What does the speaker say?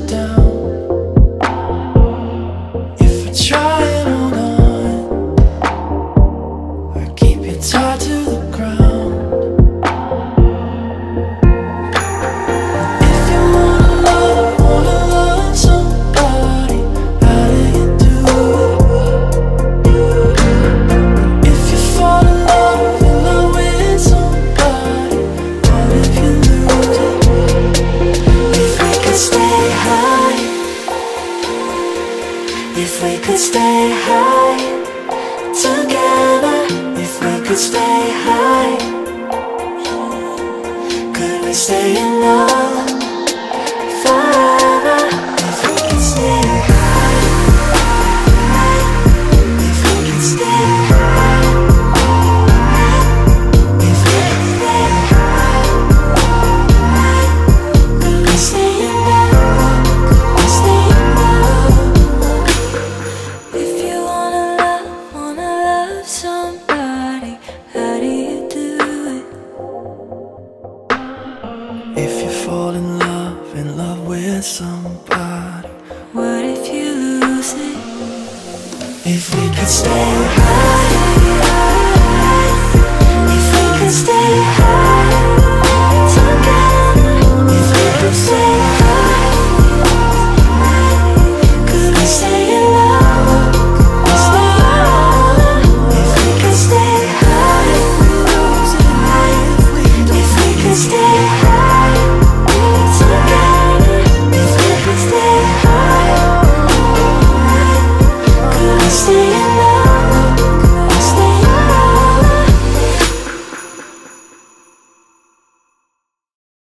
down. If we could stay high together If we could stay high Could we stay in If you fall in love, in love with somebody What if you lose it? If we could stay high